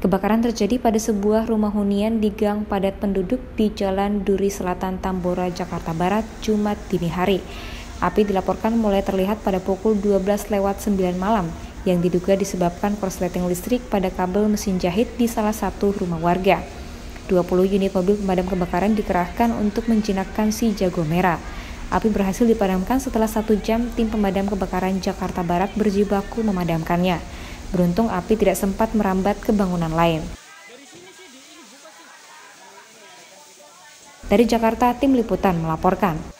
Kebakaran terjadi pada sebuah rumah hunian di gang padat penduduk di Jalan Duri Selatan Tambora, Jakarta Barat, Jumat dini hari. Api dilaporkan mulai terlihat pada pukul 12 lewat 9 malam yang diduga disebabkan korsleting listrik pada kabel mesin jahit di salah satu rumah warga. 20 unit mobil pemadam kebakaran dikerahkan untuk menjinakkan si jago merah. Api berhasil dipadamkan setelah satu jam tim pemadam kebakaran Jakarta Barat berjibaku memadamkannya. Beruntung api tidak sempat merambat ke bangunan lain. Dari Jakarta, tim liputan melaporkan.